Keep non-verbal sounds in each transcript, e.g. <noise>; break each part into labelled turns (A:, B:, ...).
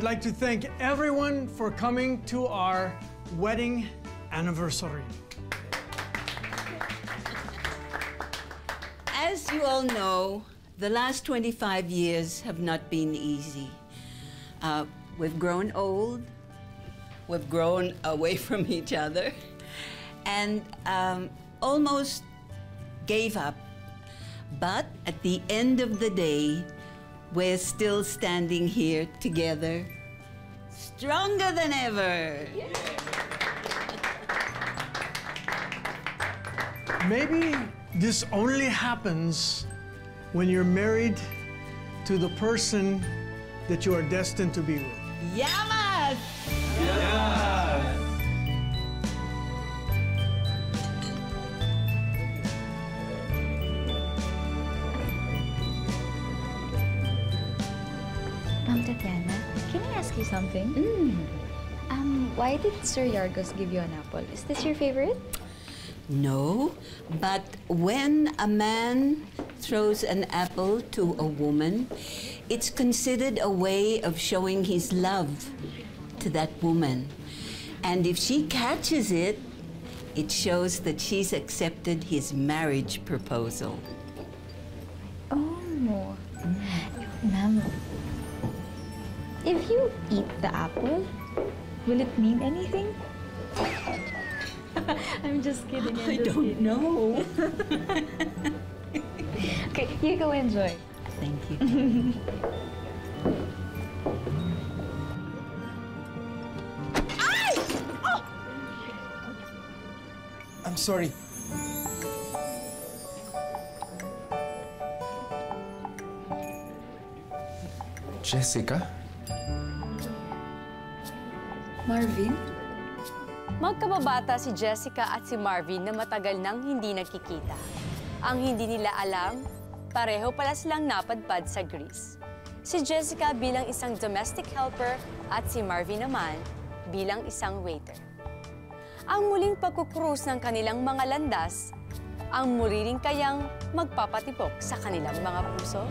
A: I'd like to thank everyone for coming to our wedding anniversary.
B: As you all know, the last 25 years have not been easy. Uh, we've grown old, we've grown away <laughs> from each other, and um, almost gave up. But at the end of the day, we're still standing here together, stronger than ever.
A: Maybe this only happens when you're married to the person that you are destined to be with.
B: Yamas!
C: Ma'am Tatiana, can I ask you something? Um, why did Sir Yargos give you an apple? Is this your favorite?
B: No, but when a man throws an apple to a woman, it's considered a way of showing his love to that woman. And if she catches it, it shows that she's accepted his marriage proposal.
C: Oh. Ma'am, if you eat the apple, will it mean anything? <laughs> I'm just kidding. I'm
B: I
C: just
B: don't
C: kidding.
B: know. <laughs>
C: Okay, you go enjoy.
B: Thank you. Oh!
D: I'm sorry. Jessica?
C: Marvin?
E: Magkababata si Jessica at si Marvin na matagal nang hindi nagkikita. Ang hindi nila alam, pareho pala silang napadpad sa Greece. Si Jessica bilang isang domestic helper at si Marvin naman bilang isang waiter. Ang muling pagkukrus ng kanilang mga landas, ang muli kayang magpapatibok sa kanilang mga puso?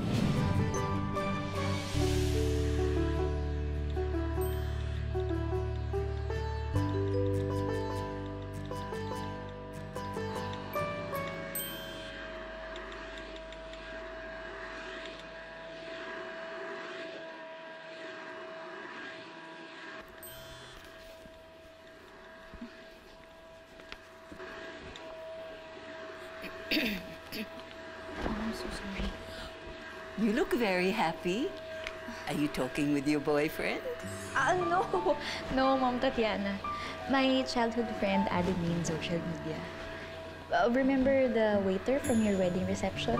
B: Happy. Are you talking with your boyfriend?
C: Ah, no. <laughs> No, Mom Tatiana. My childhood friend added me in social media. Uh, remember the waiter from your wedding reception?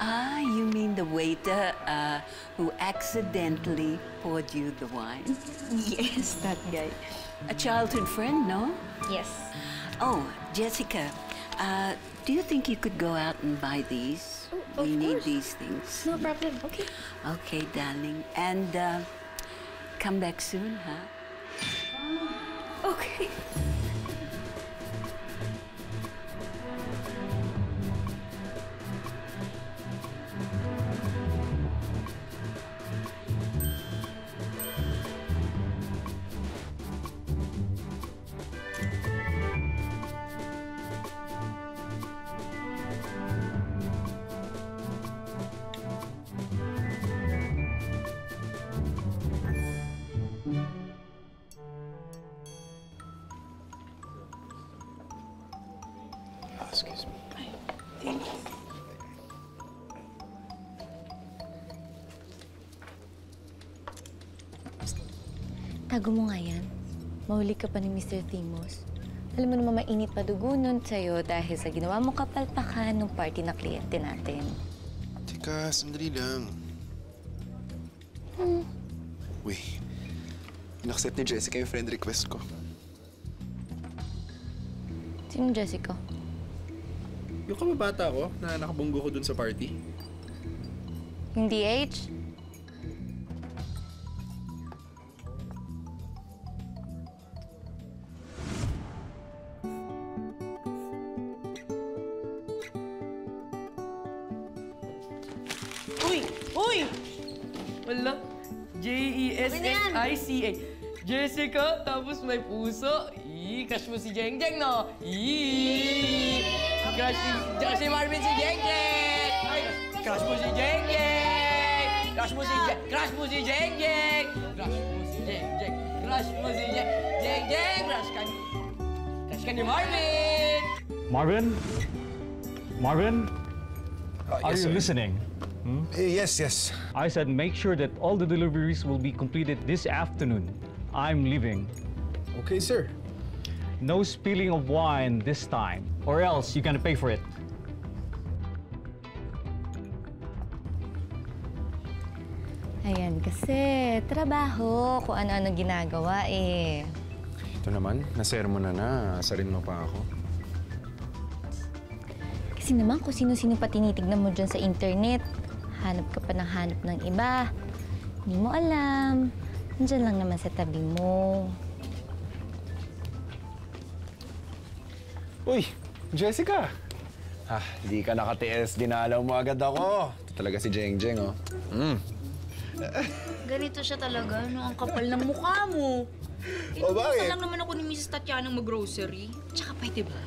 B: Ah, you mean the waiter uh, who accidentally poured you the wine? <laughs>
C: Yes, that guy.
B: A childhood friend, no?
C: Yes.
B: Oh, Jessica, uh, do you think you could go out and buy these?
C: Oh,
B: we
C: of
B: need these things.
C: No problem. Okay.
B: Okay, darling. And uh, come back soon, huh?
C: Okay. Tago mo nga yan. Mahuli ka pa ni Mr. Timos. Alam mo naman mainit pa dugo nun sa'yo dahil sa ginawa mo kapalpakan ng party na kliyente natin.
D: Teka, sandali lang. Uy, in-accept ni Jessica yung friend request ko.
C: Sino Jessica?
D: Yung kababata ko na nakabunggo ko dun sa party.
C: Hindi H?
F: Jessica, tapos may puso. Ii, crush mo si Jeng Jeng, no? Ii! Crush si, crush si Marvin si Jeng Jeng! Ay, crush mo si Jeng Jeng! Crush mo si Jeng, crush mo si Jeng Jeng! Crush mo si Jeng Jeng! Crush mo si Jeng Jeng Jeng! Crush ka ni... Crush ka ni Marvin!
G: Marvin? Marvin? Are
D: yes,
G: you
D: sir.
G: listening?
D: Eh, yes, yes.
G: I said make sure that all the deliveries will be completed this afternoon. I'm leaving.
D: Okay, sir.
G: No spilling of wine this time, or else you're gonna pay for it.
C: Ayan, kasi trabaho, kung ano-ano ginagawa eh.
D: Ito naman, nasermo na na. Asarin mo pa ako.
C: Kasi naman kung sino-sino pa tinitignan mo dyan sa internet, hanap ka pa ng hanap ng iba. Hindi mo alam. Nandyan lang naman sa tabi mo.
D: Uy, Jessica! Ah, di ka nakatiis. Dinalaw mo agad ako. Ito talaga si Jeng Jeng, oh. Mm.
H: Ganito siya talaga, no? Ang kapal ng mukha mo. <laughs>
D: O, bakit?
H: lang naman ako ni Mrs. Tatiana mag-grocery. Tsaka pwede ba?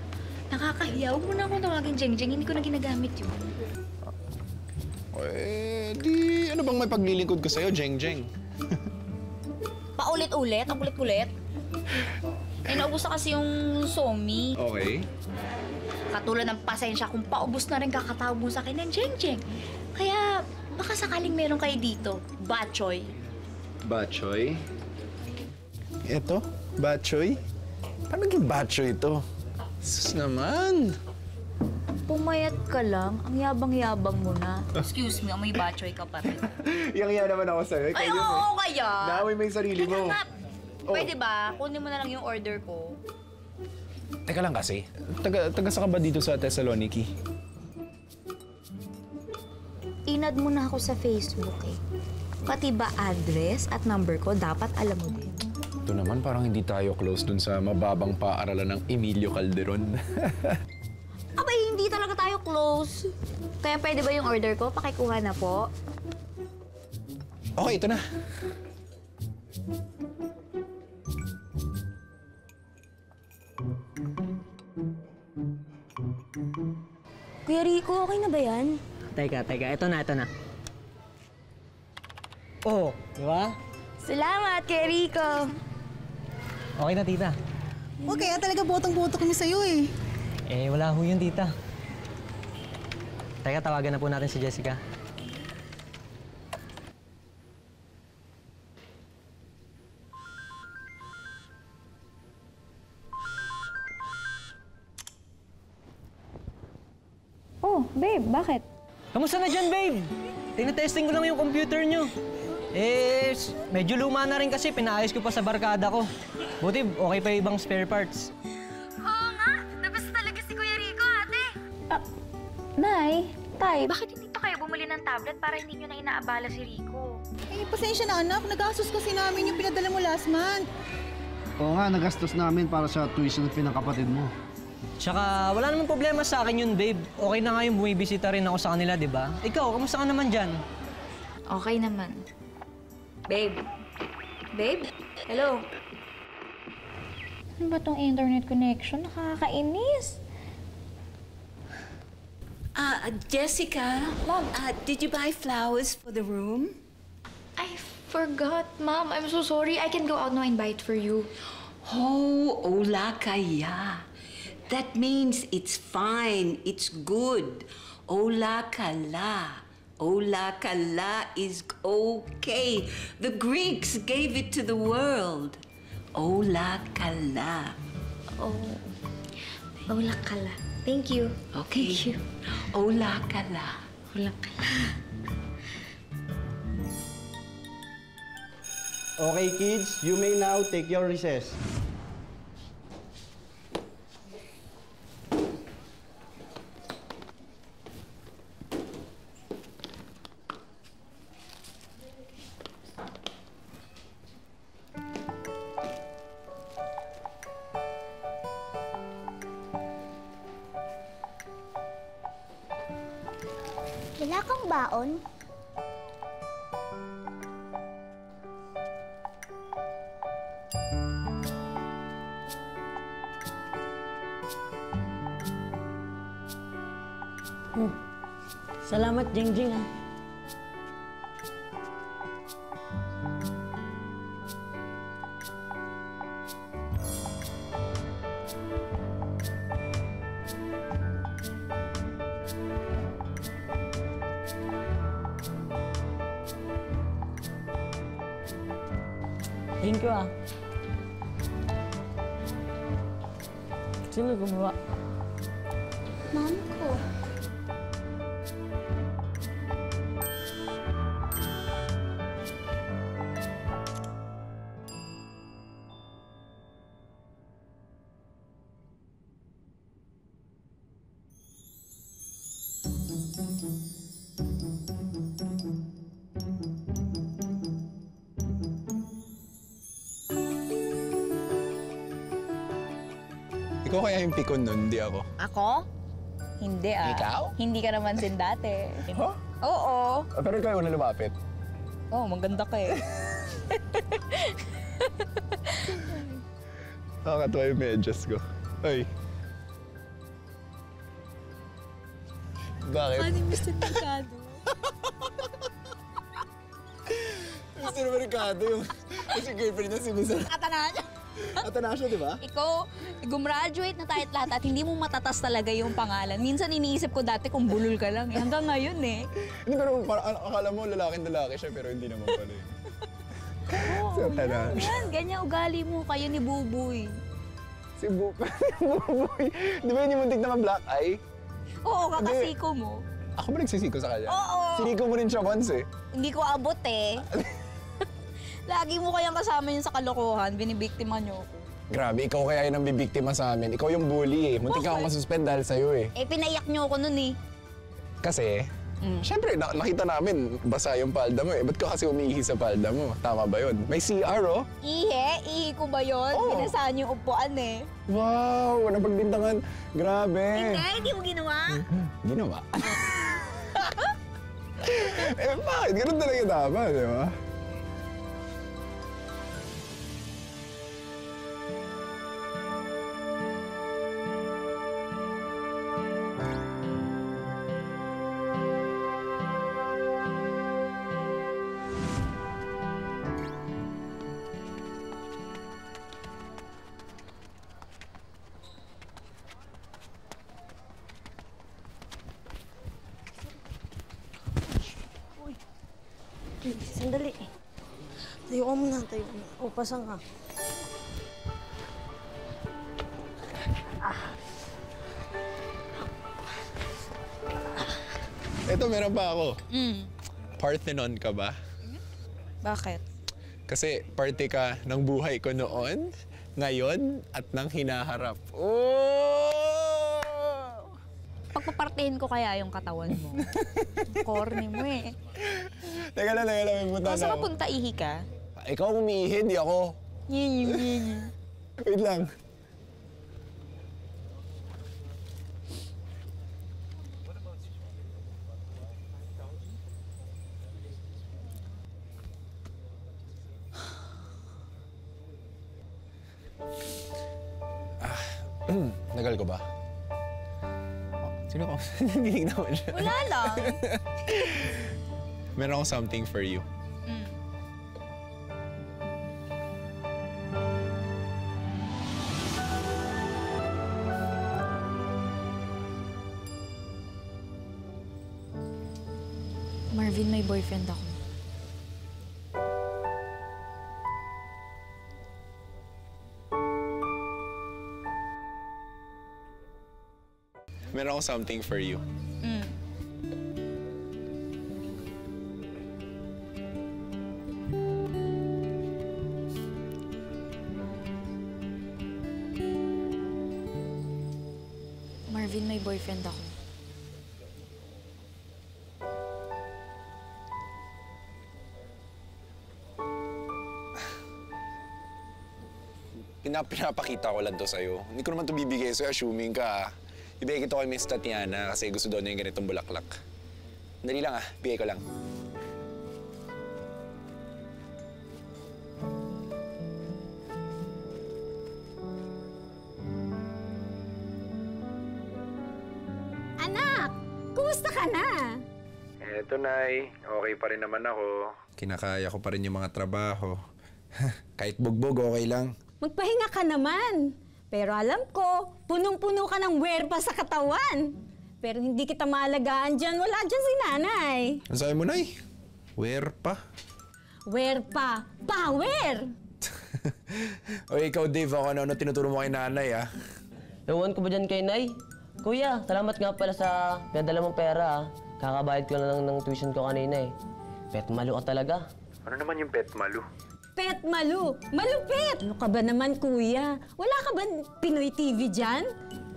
H: Nakakahiya. Huwag mo na akong tawagin Jeng Jeng. Hindi ko na ginagamit yun.
D: Eh, di... Ano bang may paglilingkod ko sa'yo, Jeng Jeng? <laughs>
H: Paulit-ulit? Ang kulit-kulit? Eh, naubos na kasi yung somi.
D: Okay.
H: Katulad ng pasensya kung paubos na rin kakatawag mo sa akin ng Jeng Jeng. Kaya, baka sakaling meron kayo dito. Bachoy.
D: Bachoy? Eto? Bachoy? Paano naging Bachoy ito? Sus naman!
H: Pumayat ka lang. Ang yabang-yabang mo na. <laughs> Excuse me, may bachoy ka pa rin. <laughs>
D: Yang iya naman ako sa'yo.
H: Ay, oo, kaya.
D: Naaway mo yung sarili mo.
H: nga, Pwede ba? Kunin mo na lang yung order ko.
D: Teka lang kasi. Taga, taga sa ka ba dito sa Thessaloniki?
H: Inad mo na ako sa Facebook eh. Pati ba address at number ko, dapat alam mo din.
D: Ito naman, parang hindi tayo close dun sa mababang paaralan ng Emilio Calderon. <laughs>
H: Abay, hindi talaga tayo close. Kaya pwede ba yung order ko? Pakikuha na po.
D: okay, ito na.
H: Kuya Rico, okay na ba yan?
F: Teka, teka. Ito na, ito na. Oh, di ba?
H: Salamat, Kuya Rico.
F: Okay na, tita.
I: O kaya talaga botong-boto kami sa'yo eh.
F: Eh, wala ho yun, tita. Teka, tawagan na po natin si Jessica.
C: Oh, babe, bakit?
F: Kamusta na dyan, babe? Tinetesting ko lang yung computer nyo. Eh, medyo luma na rin kasi pinaayos ko pa sa barkada ko. Buti, okay pa ibang spare parts.
C: Nay, tay,
H: Bakit hindi pa kayo bumili ng tablet para hindi nyo na inaabala si Rico?
I: Eh, pasensya na anak. Nagastos kasi namin yung pinadala mo last month.
J: Oo nga, nagastos namin para sa tuition ng pinakapatid mo.
F: Tsaka, wala namang problema sa akin yun, babe. Okay na nga yung bumibisita rin ako sa kanila, di ba? Ikaw, kamusta ka naman dyan?
H: Okay naman. Babe. Babe? Hello?
C: ano ba tong internet connection? Nakakainis.
B: Uh, Jessica, Mom, uh, did you buy flowers for the room?
H: I forgot, Mom. I'm so sorry. I can go out now and buy it for you.
B: Oh, ola kaya. That means it's fine, it's good. Ola kala. Ola kala is okay. The Greeks gave it to the world. Ola kala.
H: Oh. Wala kala. Thank you.
B: Okay.
H: Thank you.
B: Ola kala.
H: Wala kala.
J: Okay, kids, you may now take your recess.
K: own. Hmm. Selamat jeng-jeng. Ah.
D: Yung pikon nun, hindi ako.
H: Ako? Hindi ah.
D: Ikaw?
H: Hindi ka naman sin dati.
D: Huh?
H: Oo.
D: Ah, pero ikaw yung una lumapit.
H: Oo, oh, maganda ka eh. <laughs>
D: Nakakatawa yung medyas ko. Ay. Bakit?
H: Ano Mr. Mercado? <laughs>
D: Naman Ricardo yung kasi girlfriend na si Mr.
H: Atanasyo.
D: Atanasyo, di ba?
H: Ikaw, gumraduate na tayo lahat at hindi mo matatas talaga yung pangalan. Minsan iniisip ko dati kung bulol ka lang eh. Hanggang ngayon eh.
D: Hindi, pero para, akala mo lalaking lalaki siya, pero hindi naman pala eh. si Atanasyo.
H: Yan, ganyan ugali mo kayo ni Buboy.
D: Si Bu... <laughs> Buboy. Di ba yun yung muntik na ma-black eye?
H: Oo, kakasiko mo.
D: Ako ba nagsisiko sa kanya?
H: Oo.
D: Siniko mo rin siya once eh.
H: Hindi ko abot eh. <laughs> Lagi mo kayang kasama yun sa kalokohan, binibiktima niyo ako.
D: Grabe, ikaw kaya yung bibiktima sa amin. Ikaw yung bully eh. Muntik ka akong masuspend dahil sa'yo eh.
H: Eh, pinaiyak niyo ako nun eh.
D: Kasi,
H: Mm.
D: syempre, na- nakita namin basa yung palda mo eh. Ba't ka kasi umiihi sa palda mo? Tama ba yun? May CR oh.
H: Ihe, ihi ko ba yun?
D: Oo.
H: Binasahan yung upuan eh.
D: Wow, napagbintangan. Grabe.
H: Hindi, hindi mo ginawa. <laughs>
D: Ginawa. <laughs> eh bakit? Ganun talaga dapat, di ba?
K: Pasang ka.
D: Ito, meron pa ako.
H: Mm.
D: Parthenon ka ba?
H: Bakit?
D: Kasi parte ka ng buhay ko noon, ngayon, at ng hinaharap. Oh!
H: Pagpapartihin ko kaya yung katawan mo. <laughs> Corny mo eh.
D: Teka lang, teka lang, may punta
H: O,
D: na
H: saan
D: ako.
H: punta ihi ka?
D: Ikaw umiihi, hindi ako.
H: Yun, yun. <laughs>
D: Wait lang. Ah, nagal ko ba? Oh, Sino ka? <laughs> Nandinig naman siya.
H: Wala lang. <laughs>
D: Meron akong something for you.
H: Boyfriend ako.
D: Meron akong something for you.
H: Mm. Marvin, may boyfriend ako.
D: Pina pinapakita ko lang to sa'yo. Hindi ko naman to bibigay sa'yo, assuming ka. ah. Ibigay ko kay Miss Tatiana kasi gusto daw niya yung ganitong bulaklak. Dali lang ah, bigay ko lang.
H: Anak!
L: Kumusta ka na?
D: Eto, Nay. Okay pa rin naman ako. Kinakaya ko pa rin yung mga trabaho. <laughs> Kahit bugbog, okay lang.
L: Magpahinga ka naman. Pero alam ko, punong-puno ka ng wear pa sa katawan. Pero hindi kita maalagaan dyan. Wala dyan si nanay.
D: Ano sabi mo, Nay? Where pa?
L: Wear pa. Power! <laughs>
D: o ikaw, Dave, ako ano, ano tinuturo mo kay nanay, ah?
M: Ewan ko ba dyan kay Nay? Kuya, salamat nga pala sa pinadala mong pera ah. Kakabayad ko na lang ng tuition ko kanina eh. Pet malu ka talaga.
D: Ano naman yung pet malu?
L: Pet Malu. Malupit! Ano ka ba naman, kuya? Wala ka ba Pinoy TV dyan?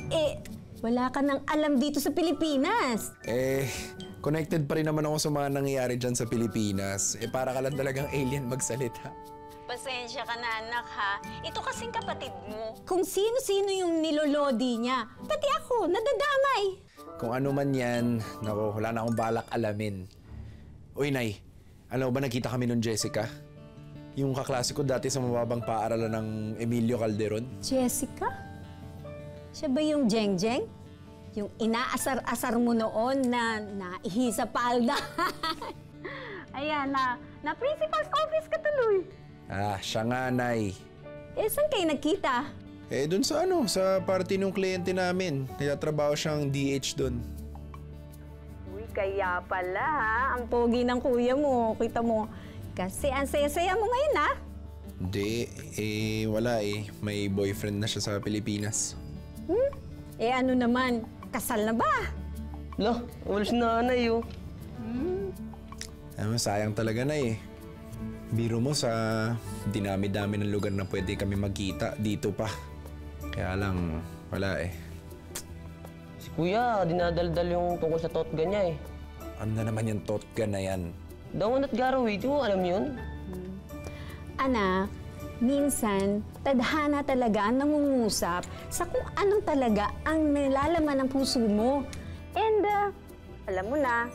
L: Eh, wala ka nang alam dito sa Pilipinas.
D: Eh, connected pa rin naman ako sa mga nangyayari dyan sa Pilipinas. Eh, para ka lang talagang alien magsalita.
L: Pasensya ka na, anak, ha? Ito kasing kapatid mo. Kung sino-sino yung nilolodi niya, pati ako, nadadamay.
D: Kung ano man yan, nako, wala na akong balak alamin. Uy, Nay, alam mo ba nakita kami nun Jessica? Yung kaklase ko dati sa mababang paaralan ng Emilio Calderon.
L: Jessica? Siya ba yung Jeng Jeng? Yung inaasar-asar mo noon na naihi sa palda. <laughs> Ayan, na, na principal's office ka tuloy.
D: Ah, siya nga, Nay.
L: Eh, saan kayo nagkita?
D: Eh, dun sa ano, sa party ng kliyente namin. Nagtatrabaho siyang DH dun.
L: Uy, kaya pala ha. Ang pogi ng kuya mo. Kita mo. Kasi ang saya-saya mo ngayon ha.
D: Hindi, eh, wala eh. May boyfriend na siya sa Pilipinas.
L: Hmm? Eh ano naman, kasal na ba?
M: Lo, ulis na nanay oh.
D: Ano, sayang talaga na eh. Biro mo sa dinami-dami ng lugar na pwede kami magkita, dito pa. Kaya lang, wala eh.
M: Si kuya, dinadaldal yung tungkol sa totga niya eh.
D: Ano na naman yung totga na yan?
M: Daw at Garaway, di mo alam yun?
L: Anak, minsan, tadhana talaga ang nangungusap sa kung anong talaga ang nilalaman ng puso mo. And, uh, alam mo na,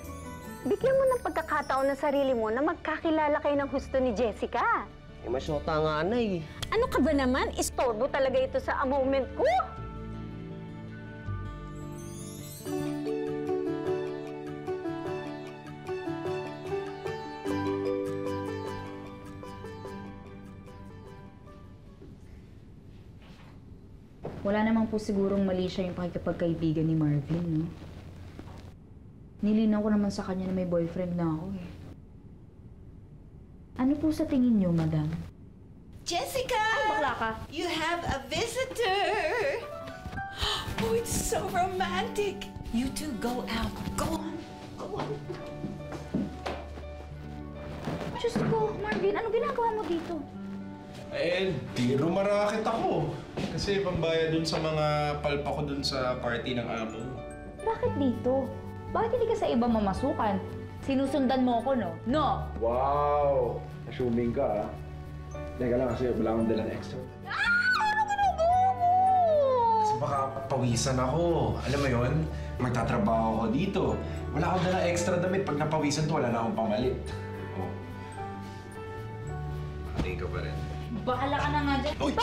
L: bigyan mo ng pagkakataon ng sarili mo na magkakilala kayo ng husto ni Jessica.
M: Eh, masyota nga nanay.
L: Ano ka ba naman? Istorbo talaga ito sa moment ko.
H: Wala naman po sigurong mali siya yung pakikipagkaibigan ni Marvin, no? Nilinaw ko naman sa kanya na may boyfriend na ako, eh. Ano po sa tingin niyo, madam?
B: Jessica!
H: bakla ka.
B: You have a visitor! <gasps> Oh, it's so romantic! You two go out. Go on. Go on.
H: Diyos ko, Marvin, ano ginagawa mo dito?
D: Eh, di rumarakit ako. Kasi pambayad dun sa mga palpa ko dun sa party ng amo.
H: Bakit dito? Bakit hindi ka sa ibang mamasukan? Sinusundan mo ako, no? No!
D: Wow! Assuming ka ah. Teka lang kasi wala akong dalang extra.
H: Ano ginagawa mo?
D: Kasi baka pawisan ako. Alam mo yon? Magtatrabaho ako dito. Wala akong dalang extra damit. Pag napawisan to, wala na akong pamalit. Oh. Tingin ka pa rin.
H: Bahala ka na nga dyan.
D: Uy!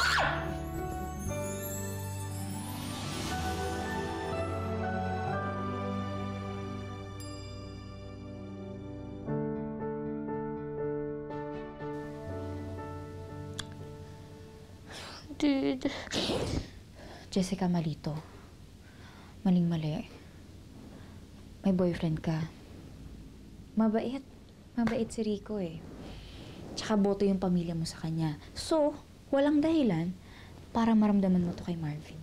H: Dude. Jessica, malito. Maling-mali. May boyfriend ka. Mabait. Mabait si Rico eh. Tsaka boto yung pamilya mo sa kanya. So, walang dahilan para maramdaman mo to kay Marvin.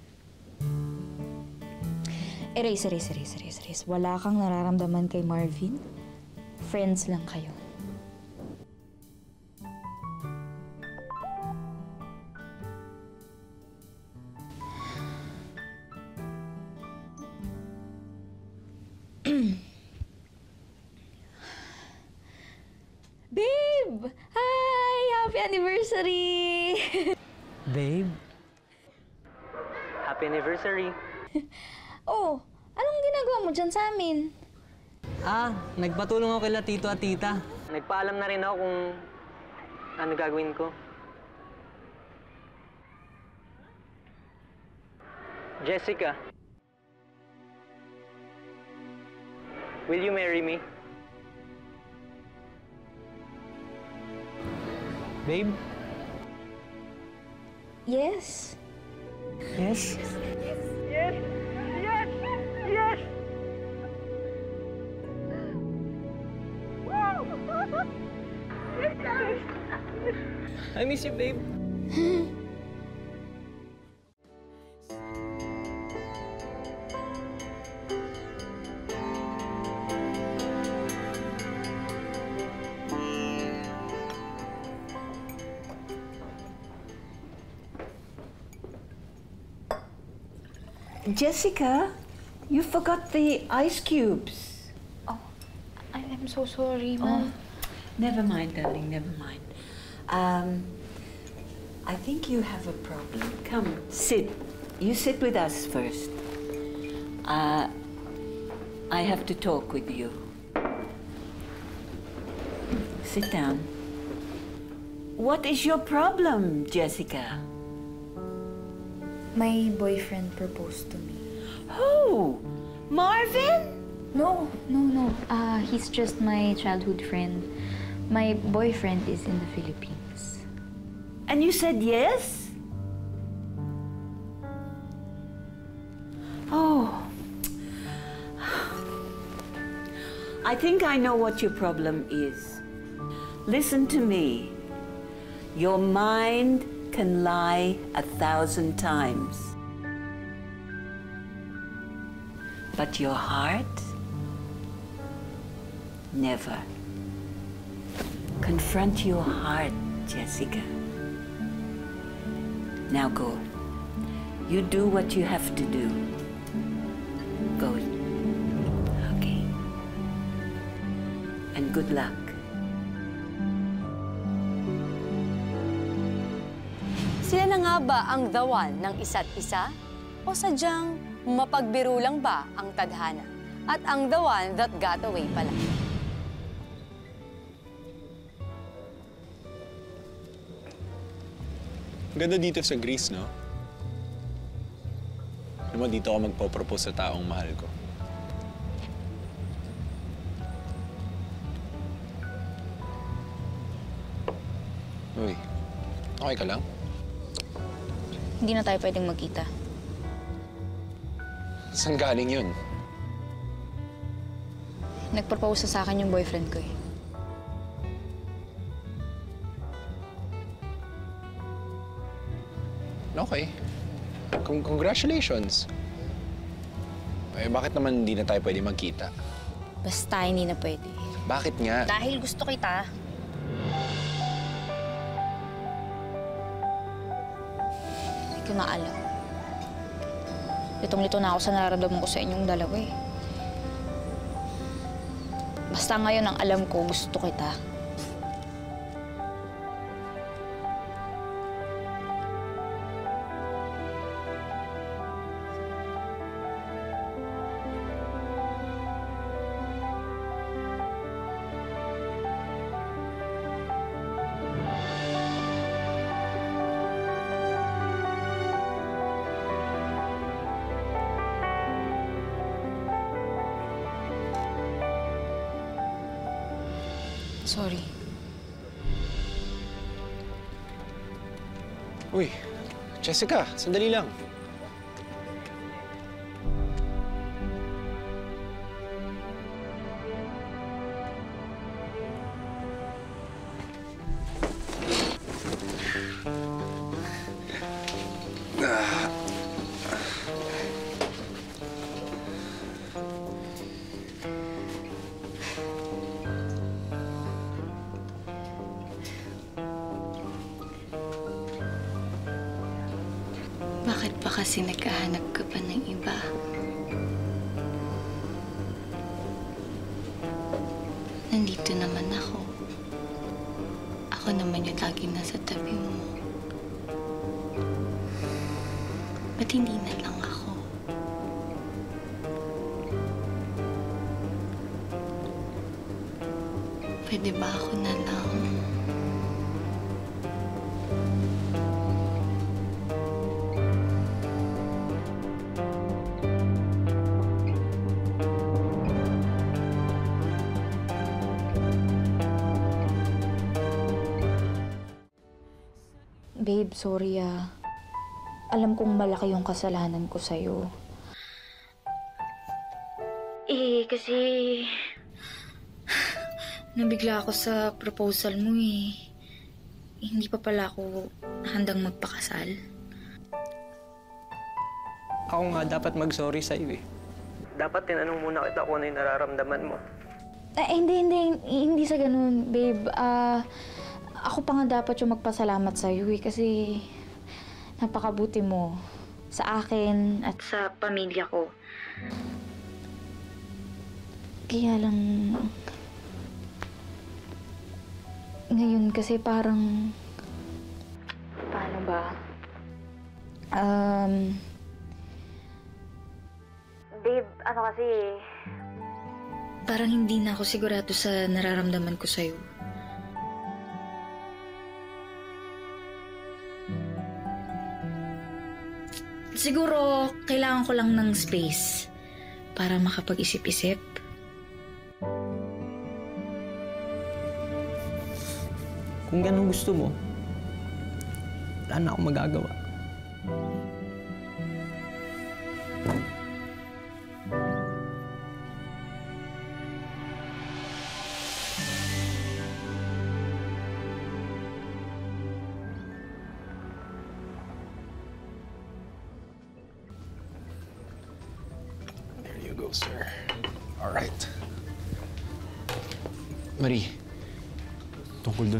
H: Erase, erase, erase, erase, erase. Wala kang nararamdaman kay Marvin. Friends lang kayo. Mo dyan sa amin?
M: Ah, nagpatulong ako kila tito at tita. Nagpaalam na rin ako kung ano gagawin ko. Jessica.
F: Will you marry me? Babe?
N: Yes.
F: Yes?
O: Yes!
F: I miss you, babe.
B: Jessica, you forgot the ice cubes.
H: Oh, I am so sorry,
B: Oh, never mind, darling, never mind. Um, I think you have a problem. Come, sit. You sit with us first. Uh, I have to talk with you. Sit down. What is your problem, Jessica?
H: My boyfriend proposed to me.
B: Who? Marvin?
H: No, no, no. Uh, he's just my childhood friend. My boyfriend is in the Philippines.
B: And you said yes? Oh. I think I know what your problem is. Listen to me. Your mind can lie a thousand times. But your heart? Never. Confront your heart, Jessica. Now go. You do what you have to do. Go. Okay. And good luck.
E: Sila na nga ba ang one ng isa't isa? O sadyang mapagbiro lang ba ang tadhana? At ang the one that got away pala?
D: Ganda dito sa Greece, no? Alam mo, dito ako magpo-propose sa taong mahal ko. Uy, okay ka lang?
H: Hindi na tayo pwedeng magkita.
D: Saan galing yun?
H: Nagpropose sa akin yung boyfriend ko eh.
D: Okay. Con- congratulations. Eh, bakit naman hindi na tayo pwede magkita?
H: Basta hindi na pwede.
D: Bakit nga?
H: Dahil gusto kita. Hindi ko na alam. Litong-lito na ako sa nararamdaman ko sa inyong dalawa eh. Basta ngayon ang alam ko, gusto kita. Sorry.
D: Uy, Jessica, sandali lang.
H: Pwede ba ako na lang? Babe, sorry ah. Alam kong malaki yung kasalanan ko sa'yo. Eh, kasi Nabigla ako sa proposal mo eh. Hindi pa pala ako handang magpakasal.
F: Ako nga dapat mag-sorry sa'yo eh. Dapat tinanong muna kita kung ano yung nararamdaman mo.
H: Eh, hindi, hindi, hindi sa ganun, babe. Ah, ako pa nga dapat yung magpasalamat sa'yo eh, kasi napakabuti mo sa akin at sa pamilya ko. Kaya lang... Ngayon kasi parang... Paano ba? Um... Babe, ano kasi Parang hindi na ako sigurado sa nararamdaman ko sa'yo. Siguro, kailangan ko lang ng space para makapag-isip-isip.
F: Kung ganun gusto mo, wala na akong magagawa.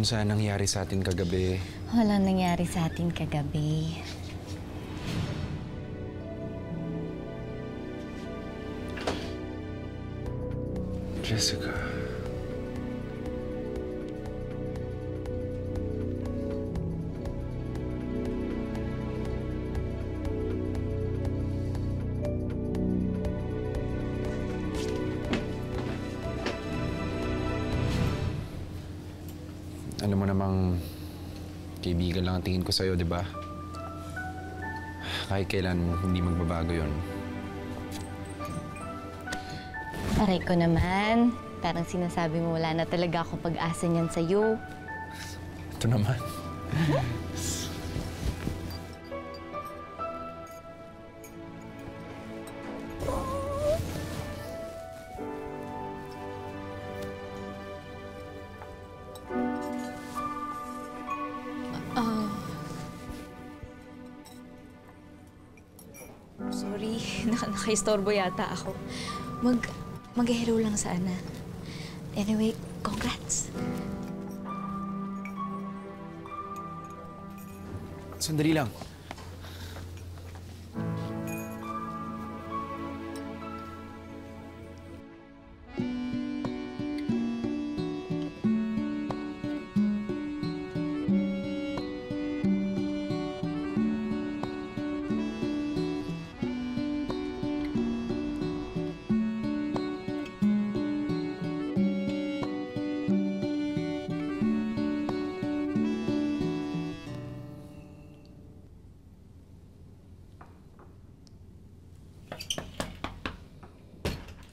D: Sa nangyari sa atin kagabi,
C: Wala nangyari sa atin kagabi.
D: Jessica. Mo namang kaibigan lang ang tingin ko sa'yo, di ba? Kahit kailan hindi magbabago yon.
C: Aray ko naman. Parang sinasabi mo wala na talaga ako pag-asa niyan sa'yo.
D: Ito naman.
H: Nakaistorbo yata ako. Mag, mag-hello lang sana. Anyway, congrats.
D: Sandali lang.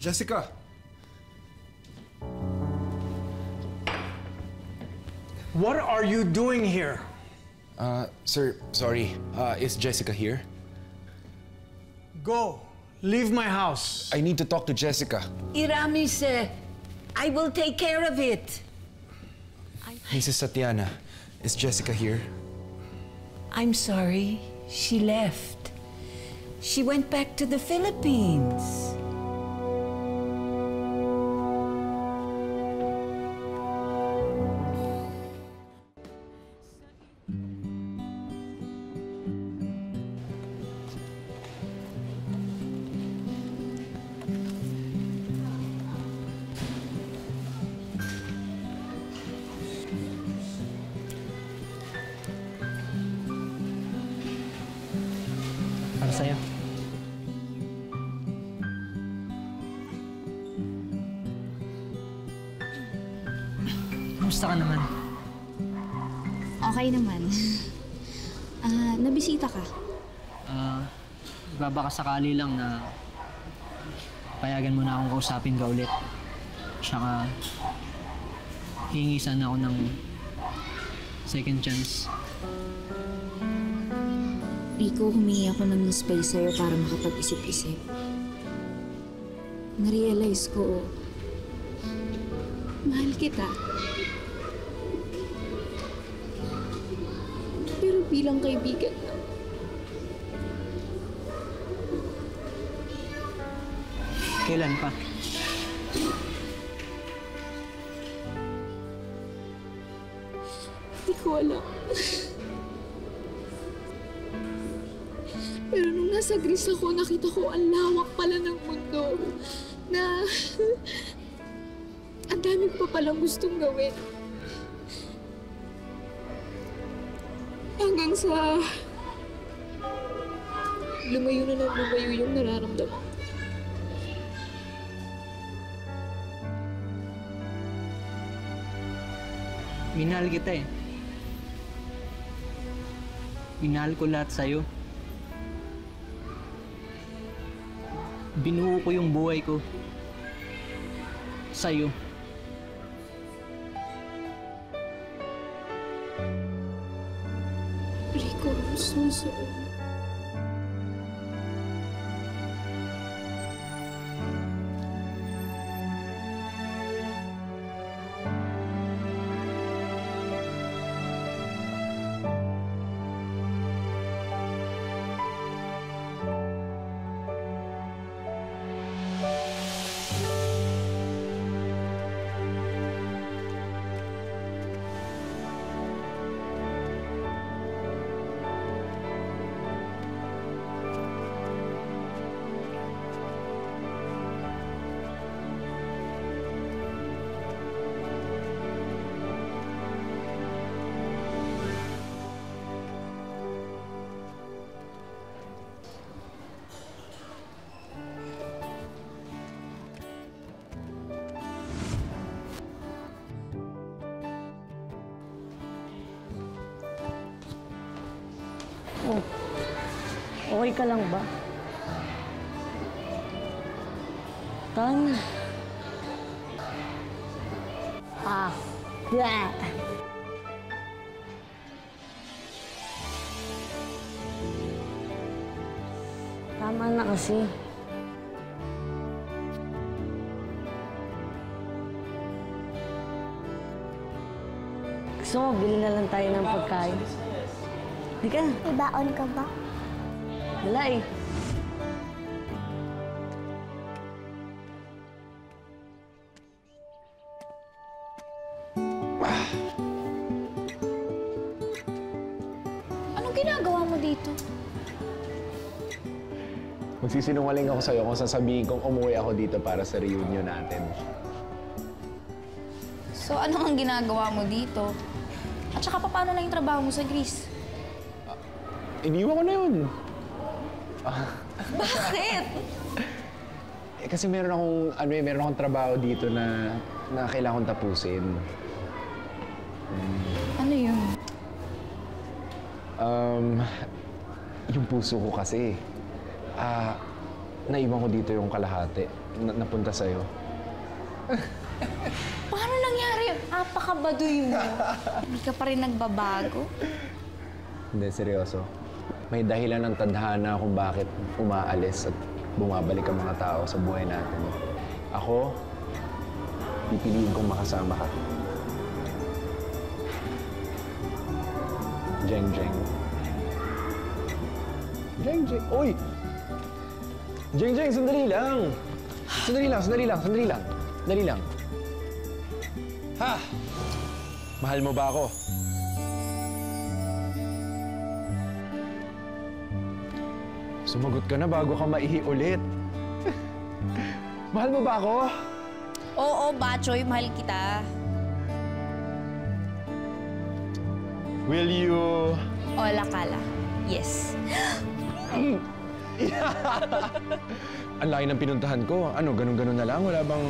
D: Jessica!
A: What are you doing here?
D: Uh, sir, sorry. Uh, is Jessica here?
A: Go. Leave my house.
D: I need to talk to Jessica.
B: Iramis, uh, I will take care of it.
D: Mrs. Tatiana, is Jessica here?
B: I'm sorry. She left. She went back to the Philippines.
F: Sa'yo. Kamusta ka naman?
H: Okay naman. Ah, nabisita ka.
F: Ah, baka sakali lang na payagan mo na akong kausapin ka ulit. Tsaka, hingi sana ako ng second chance.
H: Rico, humingi ako ng space sa'yo para makapag-isip-isip. Narealize ko, mahal kita. Pero bilang kaibigan lang.
F: Kailan pa?
H: Hindi ko alam. Pero nung nasa Greece ako, nakita ko ang lawak pala ng mundo. Na ang dami pa palang gustong gawin. Hanggang sa lumayo na ng lumayo yung nararamdaman ko.
F: Minahal kita eh. Minahal ko lahat sa'yo. Binuo ko yung buhay ko. Sa'yo.
H: Rico, I'm so sorry.
K: Okay ka lang ba? Tan. Ah. Yeah. Tama na kasi. Gusto mo, bili na lang tayo ng pagkain. Halika.
P: Ibaon ka ba?
K: Wala eh.
Q: Anong ginagawa mo dito?
D: Magsisinungaling ako sa'yo kung sasabihin kong umuwi ako dito para sa reunion natin.
Q: So, ano ang ginagawa mo dito? At saka, paano na yung trabaho mo sa Greece?
D: Iniwan ko na yun. <laughs>
Q: Bakit?
D: Eh, kasi meron akong, ano eh, meron akong trabaho dito na, na kailangan kong tapusin.
Q: Ano yun?
D: Um, yung puso ko kasi, ah, naiwan ko dito yung kalahati. Na, napunta sa'yo. <laughs>
Q: Paano nangyari? Apakabaduy mo. Hindi ka pa rin nagbabago.
D: Hindi, seryoso. May dahilan ng tadhana kung bakit umaalis at bumabalik ang mga tao sa buhay natin. Ako, pipiliin kong makasama ka. Jeng Jeng. Jeng Jeng. Uy! Jeng Jeng, sandali lang! Sandali lang, sandali lang, sandali lang. Sandali lang. Ha! Mahal mo ba ako? Sumagot ka na bago ka maihi ulit. <laughs> Mahal mo ba ako?
Q: Oo, Bachoy, mahal kita.
D: Will you...
Q: Ola kala. Yes. <laughs>
D: Ang laki ng pinuntahan ko. Ano, ganun-ganun na lang? Wala bang...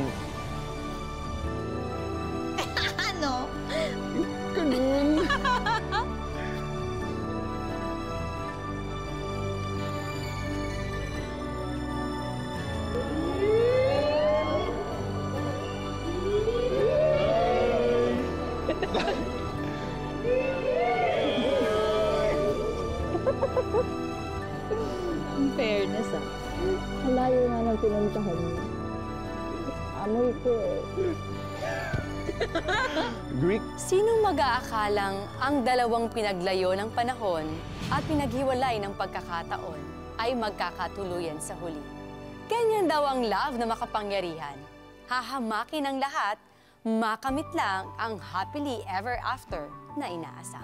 Q: In
D: fairness, ah.
L: Malayo nga ng pinuntahan mo. Amoy ko.
D: Greek?
E: Sinong mag-aakalang ang dalawang pinaglayo ng panahon at pinaghiwalay ng pagkakataon ay magkakatuluyan sa huli? Ganyan daw ang love na makapangyarihan. Hahamakin ang lahat, makamit lang ang happily ever after na inaasam.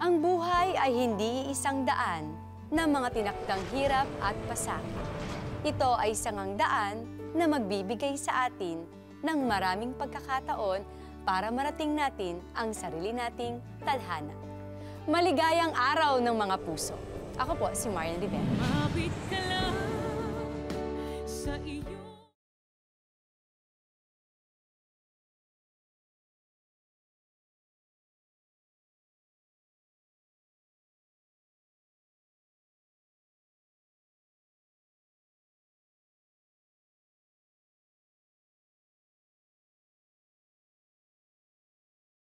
E: Ang buhay ay hindi isang daan na mga tinakdang hirap at pasakit. Ito ay sangang daan na magbibigay sa atin ng maraming pagkakataon para marating natin ang sarili nating tadhana. Maligayang araw ng mga puso. Ako po si Marian Rivera.